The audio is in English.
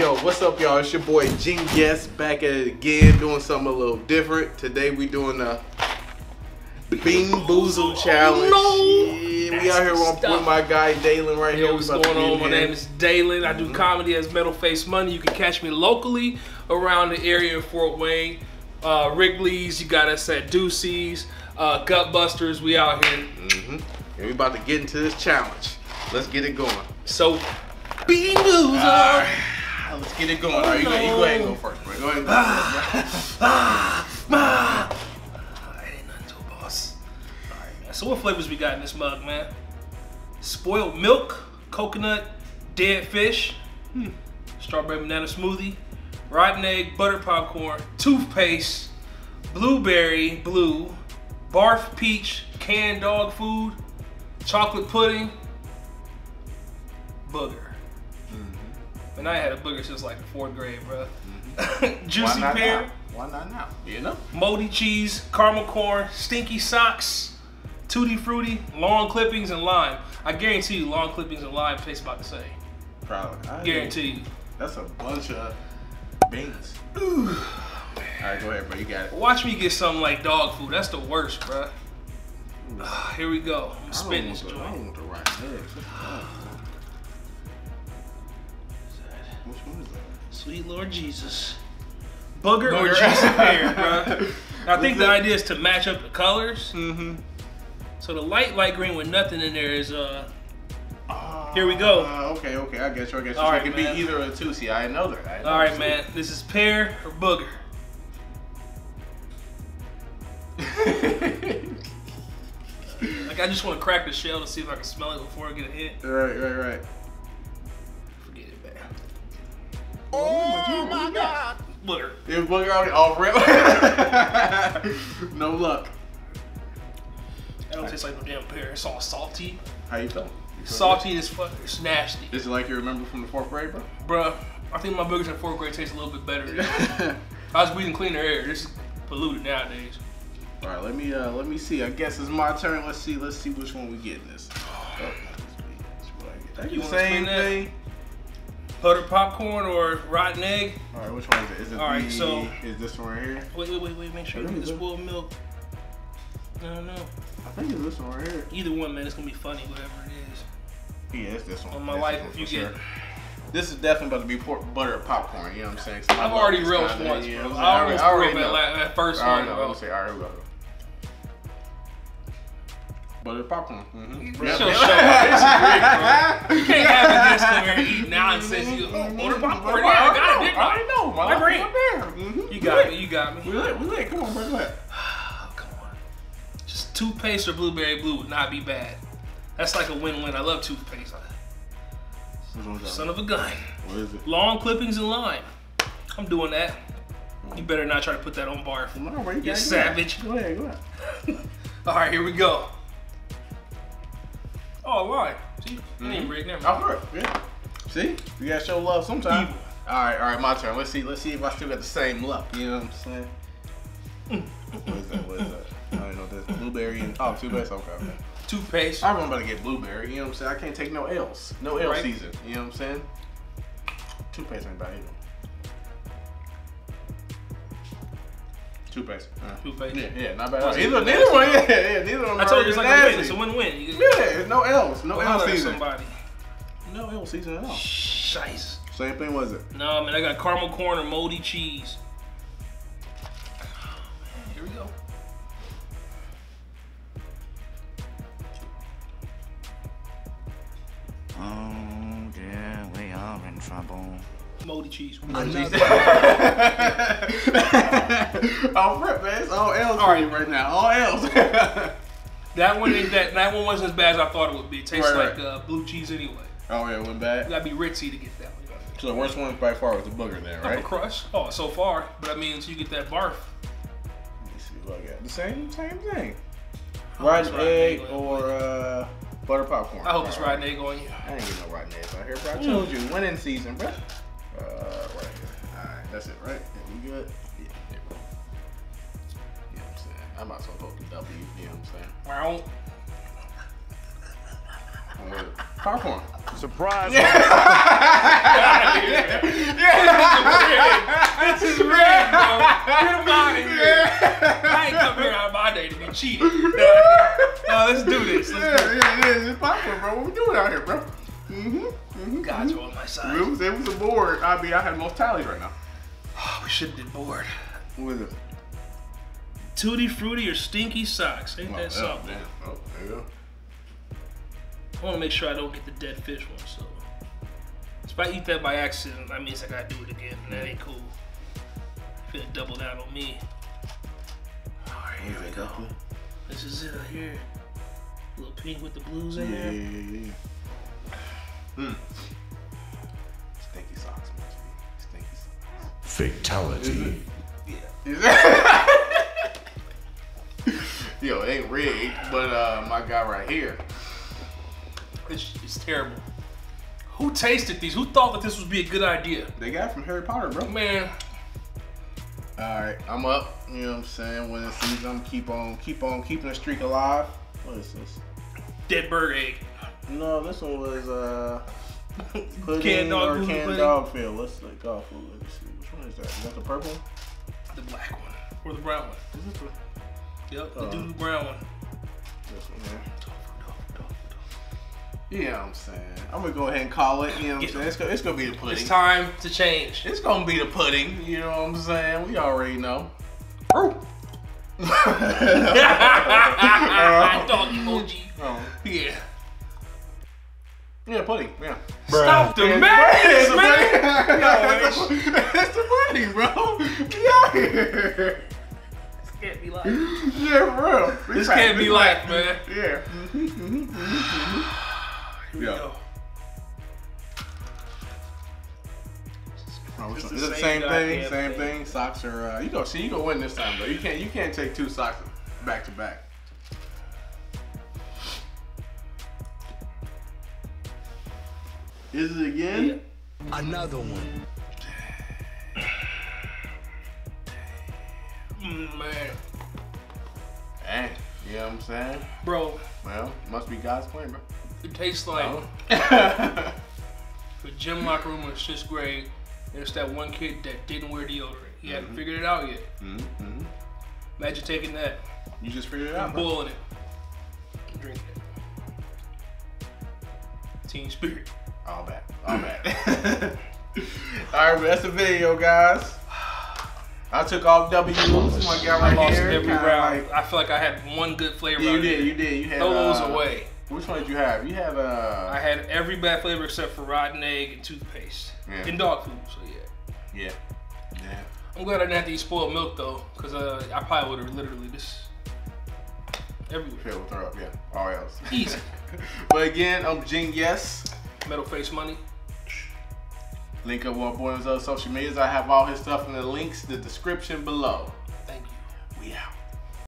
Yo, what's up, y'all? It's your boy Gene Guest back at it again, doing something a little different. Today we doing the Bean Boozle Challenge. No. Yeah, we out here on, with my guy Daylan right Yo, here. what's We about to going on? My name is Daylan. I do comedy as Metal Face Money. You can catch me locally around the area in Fort Wayne. Uh, Wrigley's, you got us at Ducey's, uh, Gutbusters. We out here. Mhm. And we about to get into this challenge. Let's get it going. So, Bean Boozle. Let's get it going. All right, you, go, you go ahead and go first, bro. Go ahead and go first. Ah, That ain't nothing to a boss. All right, man. So what flavors we got in this mug, man? Spoiled milk, coconut, dead fish, hmm, strawberry banana smoothie, rotten egg, butter popcorn, toothpaste, blueberry blue, barf peach, canned dog food, chocolate pudding, booger. And I had a booger since like the fourth grade, bro. Why Juicy not pear. now? Why not now? You know? moldy cheese, caramel corn, stinky socks, tutti frutti, lawn clippings, and lime. I guarantee you, lawn clippings and lime taste about the same. Probably. I- Guarantee you. That's a bunch of beans. All right, go ahead, bro. You got it. Watch me get something like dog food. That's the worst, bruh. Ah, Here we go. I'm spinning this I don't want the eggs. Sweet Lord Jesus. Booger, or Booger. juicy pear, bruh. I think the idea is to match up the colors. Mm-hmm. So the light light green with nothing in there is uh Here we go. Uh, okay, okay. I guess you. I guess you. All right, it could man. be either of the two. See, I know that. I know all right, man. This is pear or booger. Like I just want to crack the shell to see if I can smell it before I get a hit. right, right, right. Oh my god. Booger. It was booger already off rip. no luck. That don't taste like no damn pear. It's all salty. How you feeling? You feeling Salty as fuck. It's nasty. good? Is it like you remember from the fourth grade, bro? Bruh, I think my boogers in fourth grade taste a little bit better. I was breathing cleaner air. This is polluted nowadays. All right, let me uh let me see. I guess it's my turn. Let's see. Let's see which one we get in this. Oh, that's what I get. That's You the same spin that? thing. Butter popcorn or rotten egg? All right, which one is it? Is it All right, the, so- is this one right here? Wait, wait, wait, wait. Make sure you get go. spoiled milk. No, no. I think it's this one right here. Either one, man. It's gonna be funny, whatever it is. Yeah, it's this one. On my This life, if you get- This is definitely about to be pork, butter popcorn. You know what I'm saying? I I've already this relished once, you bro. I'm I almost I already know. la- that first I already one, know. bro. Let's say, all right, we go. Butter popcorn. Mm-hmm. Shut your shut up. This is great, bro. You can't have a guest come here and eat nonsense. You order popcorn. Yeah, I got it. Didn't I I? already know. My My brain. is up there. Mhm. You got me. You got me. We me. lit. We lit. Come on, bro. Go ahead. Oh, come on. Just toothpaste or blueberry blue would not be bad. That's like a win-win. I love toothpaste. Which one's that? Son of a gun. What is it? Lawn clippings and lime. I'm doing that. You better not try to put that on barf. Come on. You You savage. Go ahead. Go ahead. All right, here we go. Oh, lime. See, mm Mhm. ain't break. Never I'll mind. do it. Yeah. See, you gotta show love sometime. Evil. All right, all right, my turn. Let's see. Let's see if I still got the same luck. You know what I'm saying? what is that? What is that? I don't know this. Blueberry and oh, two best. Okay. okay. Toothpaste. I'm about to get blueberry. You know what I'm saying? I can't take no L's. No L Right. season. You know what I'm saying? Toothpaste ain't bad either. Toothpaste. Uh, Toothpaste. Yeah, yeah, not bad. Plus Either, neither one. nasty. Yeah, yeah, neither one. I told you it's are like a win. It's a win-win. You Yeah, no L's. No Go L holler at season. somebody. No L season at all. Shice. Same thing was it? No, man, I got caramel corn or moldy cheese. Here we go. Oh dear, we are in trouble. Moldy cheese. oh, rip, man. It's all L's All right. right now. All L's. That one ain't that. That one wasn't as bad as I thought it would be. It tastes Right, like right. uh, blue cheese anyway. oh, yeah, went You bad. gotta be ritzy to get that one. So the worst one by far was the booger then, Right? crush. Oh, so far. But I mean, until you get that barf. Let me see what I got. The same, same thing. Hope Rotten rotten egg egg. or uh, butter popcorn. I hope it's rotten egg on you. I ain't getting no rotten eggs out here, bro. I told you, winning season, bro. That's it, right? Yeah, you good? Yeah, yeah, bro. You know what I'm saying? I might as well go to W, you know what I'm saying? Wow. Popcorn. Surprise. Yeah. yeah. yeah. This is red. This is red, bro. Get him out of here. I ain't come here on my day to be cheated. No, no let's do this. Let's do yeah, yeah, yeah. It's popcorn, bro. What we doing out here, bro? Mm-hmm. Mm-hmm. Got you mm-hmm. on my side. It was, it was a board. I mean, I had most tallies right now. Oh, should have. What is it? Tutti frutti or stinky socks. Ain't that something? Oh, there you go. I want to make sure I don't get the dead fish one. So if I eat that by accident, that means I gotta do it again. And that ain't cool. Feel double down on me. All right, here we go. This is it right here. little pink with the blues in Yeah, there. yeah, yeah, yeah. Hmm. Fatality. Yo, it ain't rigged, but uh, my guy right here. It's, it's terrible. Who tasted these? Who thought that this would be a good idea? They got from Harry Potter, bro. Man, All right, I'm up. You know what I'm saying? Winning season, I'm keep on, keep on, keeping the streak alive. What is this? dead bird egg. No, this one was uh, pudding Canned dog or food canned dog feel. Let's like dog food. Let me see. Which one is that? Is that the purple? one? The black one. Or the brown one. Is this the Yep, the Uh. doo brown one. this one there? You know what I'm saying? I'm gonna go ahead and call it. You know what I'm saying? It's gonna, it's gonna be the pudding. It's time to change. It's gonna be the pudding. You know what I'm saying? We already know. Dog emoji. Oh. Yeah. Yeah, pudding. Yeah. Stop the Yeah, madness, it's man. the pudding. It's the pudding, bro. Get out here. This can't be like. Yeah, for real. We This can't be life, man. Yeah. Here we Yeah. go. Oh, It's it's the the same same thing, same thing. thing. Socks are. Uh, you go see. You go win this time though. You can't. You can't take two socks back to back. Is it again? Another one. Mm, man. Dang. You know what I'm saying? Bro, Well, must be God's plan, bro. it tastes like Oh. the gym locker room in sixth grade. There's that one kid that didn't wear deodorant. He hadn't figured it out yet. Mm -hmm. Imagine taking that, You just figured it out, boiling it, and drinking it. Team spirit. All bad. All bad. All right, well, that's the video, guys. I took off W. This is my guy I right lost here. every Kinda round. like- I feel like I had one good flavor. yeah, you did. there. You did. You had. Throw those uh, away. Which one did you have? You had uh. I had every bad flavor except for rotten egg and toothpaste Yeah. and dog food. So yeah, Yeah. Yeah. I'm glad I didn't have to eat spoiled milk though, because uh, I probably would have literally just everywhere. With her up. Yeah. All else. Easy. but again, I'm GeneYes. Metal face money. Link up on Boy on his other social medias. I have all his stuff in the links, the description below. Thank you. We out.